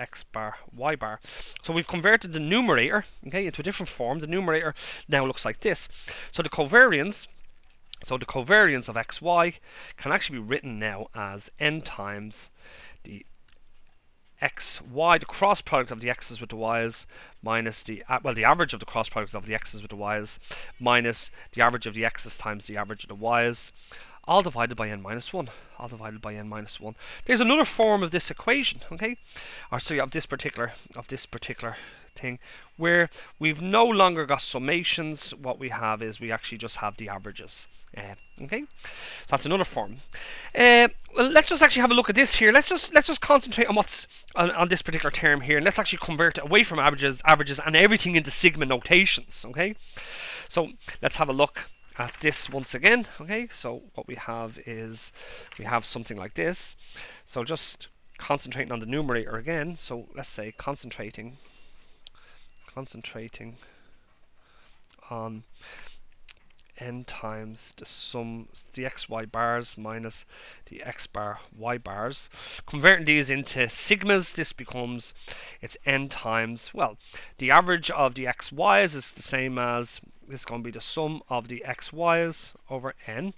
x bar y bar. So we've converted the numerator okay, into a different form. The numerator now looks like this. So the covariance so the covariance of xy can actually be written now as n times the xy, the cross product of the x's with the y's, minus the, uh, well, the average of the cross product of the x's with the y's, minus the average of the x's times the average of the y's, all divided by n minus 1. All divided by n minus 1. There's another form of this equation, okay? Or so you have this particular, of this particular thing where we've no longer got summations what we have is we actually just have the averages uh, okay so that's another form uh, well let's just actually have a look at this here let's just let's just concentrate on what's on, on this particular term here and let's actually convert it away from averages averages and everything into sigma notations okay so let's have a look at this once again okay? So what we have is we have something like this. So just concentrating on the numerator again. So let's say concentrating concentrating on n times the sum the xy bars minus the x bar y bars. Converting these into sigmas this becomes it's n times well the average of the xy's is the same as this is going to be the sum of the xy's over n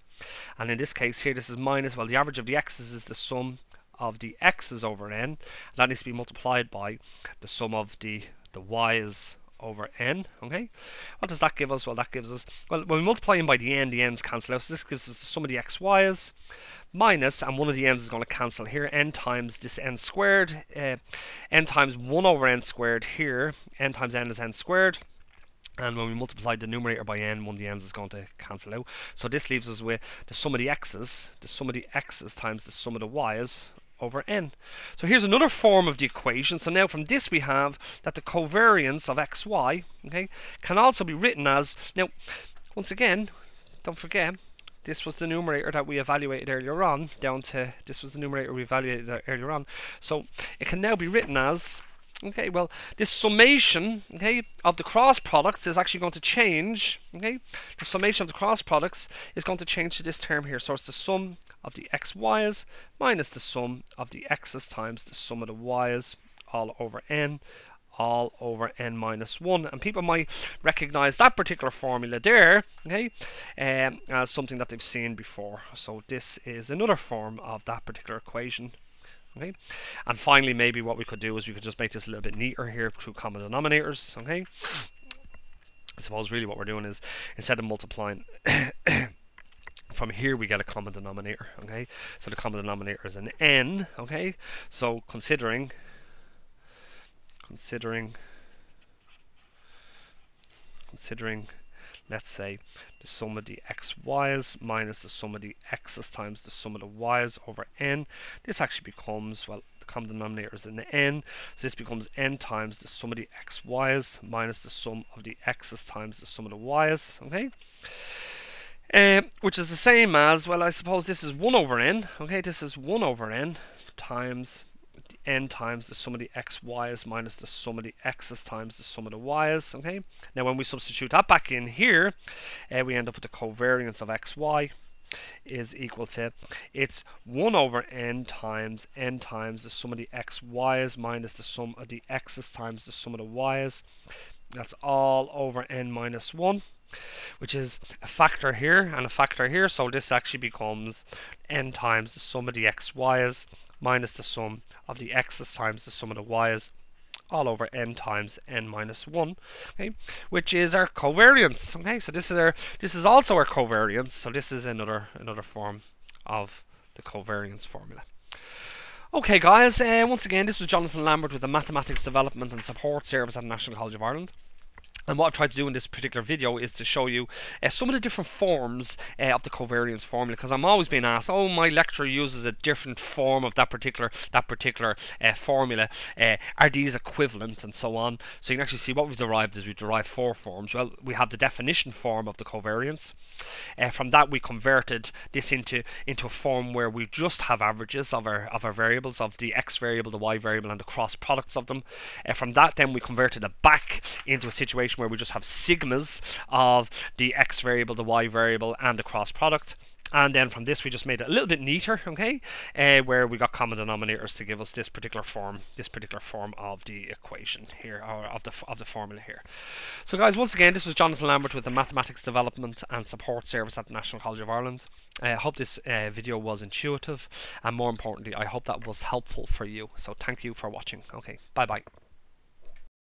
and in this case here this is minus well the average of the x's is the sum of the x's over n that needs to be multiplied by the sum of the the y's over n. Okay, what does that give us? Well, that gives us well when we multiply in by the n, the n's cancel out. So this gives us the sum of the xy's minus, and one of the n's is going to cancel here. n times this n squared, uh, n times one over n squared here. n times n is n squared. And when we multiply the numerator by n, one of the n's is going to cancel out. So this leaves us with the sum of the x's, the sum of the x's times the sum of the y's over n. So here's another form of the equation. So now from this we have that the covariance of xy okay, can also be written as, now once again, don't forget, this was the numerator that we evaluated earlier on, down to, this was the numerator we evaluated earlier on. So it can now be written as Okay, well, this summation, okay, of the cross products is actually going to change, okay? The summation of the cross products is going to change to this term here. So it's the sum of the xy's minus the sum of the x's times the sum of the y's all over n all over n minus 1 and people might recognize that particular formula there okay um, as something that they've seen before so this is another form of that particular equation okay? And finally maybe what we could do is we could just make this a little bit neater here through common denominators okay? I suppose really what we're doing is instead of multiplying from here we get a common denominator okay? So the common denominator is an n okay? So considering considering considering let's say the sum of the x xy's minus the sum of the x's times the sum of the y's over n. This actually becomes well the common denominator is an n. So this becomes n times the sum of the xy's minus the sum of the x's times the sum of the y's okay? Uh, which is the same as, well, I suppose this is 1 over n. Okay, this is 1 over n times n times the sum of the x y's minus the sum of the x's times the sum of the y's. Okay, now when we substitute that back in here, uh, we end up with the covariance of xy is equal to it's 1 over n times n times the sum of the x y's minus the sum of the x's times the sum of the y's. That's all over n minus 1 which is a factor here and a factor here. So this actually becomes n times the sum of the xy's minus the sum of the x's times the sum of the y's all over n times n minus 1 okay which is our covariance okay? So this is our this is also our covariance. So this is another another form of the covariance formula. Okay guys uh, once again this was Jonathan Lambert with the Mathematics Development and Support Service at the National College of Ireland and what I've tried to do in this particular video is to show you uh, some of the different forms uh, of the covariance formula because I'm always being asked, oh my lecturer uses a different form of that particular that particular uh, formula. Uh, are these equivalent and so on? So you can actually see what we've derived is we've derived four forms. Well, we have the definition form of the covariance. Uh, from that we converted this into into a form where we just have averages of our of our variables of the x variable, the y variable, and the cross products of them. Uh, from that then we converted it back into a situation situation where we just have sigmas of the x variable, the y variable, and the cross product. and then from this we just made it a little bit neater, okay, uh, where we got common denominators to give us this particular form, this particular form of the equation here, or of the of the formula here. So guys, once again, this was Jonathan Lambert with the Mathematics Development and Support Service at the National College of Ireland. I hope this uh, video was intuitive, and more importantly, I hope that was helpful for you. So thank you for watching. Okay, bye bye.